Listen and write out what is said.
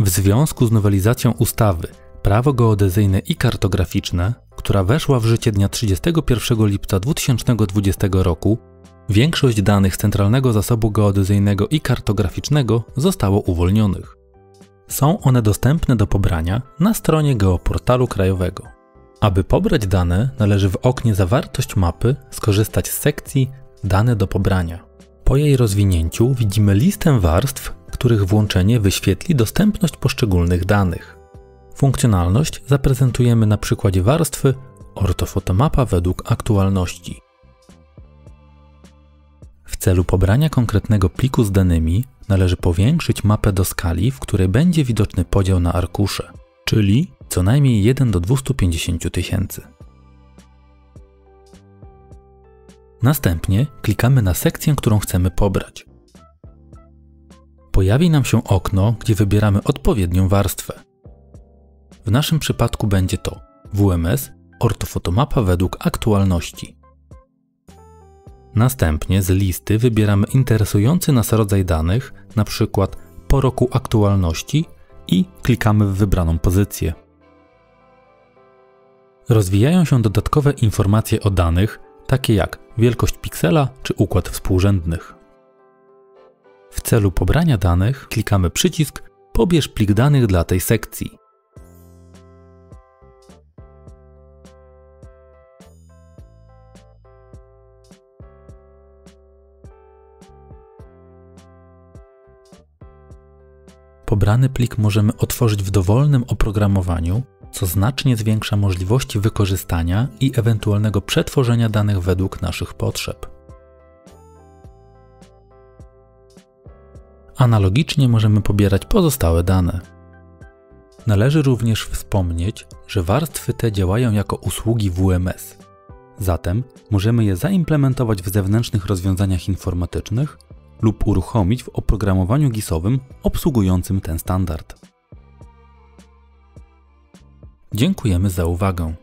W związku z nowelizacją ustawy Prawo geodezyjne i kartograficzne, która weszła w życie dnia 31 lipca 2020 roku, większość danych Centralnego Zasobu Geodezyjnego i Kartograficznego zostało uwolnionych. Są one dostępne do pobrania na stronie Geoportalu Krajowego. Aby pobrać dane, należy w oknie Zawartość mapy skorzystać z sekcji Dane do pobrania. Po jej rozwinięciu widzimy listę warstw, których włączenie wyświetli dostępność poszczególnych danych. Funkcjonalność zaprezentujemy na przykładzie warstwy ortofotomapa według aktualności. W celu pobrania konkretnego pliku z danymi należy powiększyć mapę do skali, w której będzie widoczny podział na arkusze, czyli co najmniej 1 do 250 tysięcy. Następnie klikamy na sekcję, którą chcemy pobrać. Pojawi nam się okno, gdzie wybieramy odpowiednią warstwę. W naszym przypadku będzie to WMS ortofotomapa według aktualności. Następnie z listy wybieramy interesujący nas rodzaj danych, np. po roku aktualności i klikamy w wybraną pozycję. Rozwijają się dodatkowe informacje o danych, takie jak wielkość piksela czy układ współrzędnych. W celu pobrania danych klikamy przycisk Pobierz plik danych dla tej sekcji. Pobrany plik możemy otworzyć w dowolnym oprogramowaniu, co znacznie zwiększa możliwości wykorzystania i ewentualnego przetworzenia danych według naszych potrzeb. Analogicznie możemy pobierać pozostałe dane. Należy również wspomnieć, że warstwy te działają jako usługi WMS. Zatem możemy je zaimplementować w zewnętrznych rozwiązaniach informatycznych lub uruchomić w oprogramowaniu GIS-owym obsługującym ten standard. Dziękujemy za uwagę.